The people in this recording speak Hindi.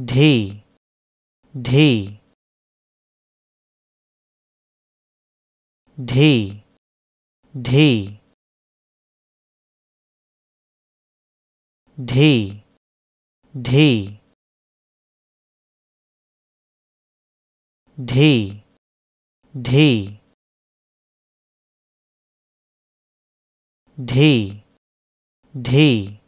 धी धी धी धी धी धी धी धी धी धी